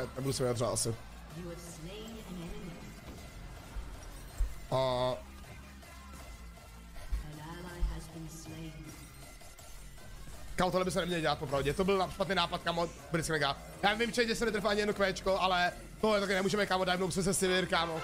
chat, nebudu se vyjadřovat asi. A An. Kámo, tohle by se neměl dělat popravdě. To byl špatný nápad, kámo, Blitzcranka. Já vím, že se netrfá ani jedno kvéčko, ale tohle taky nemůžeme, kámo, dajmout se se Sivir, kámo.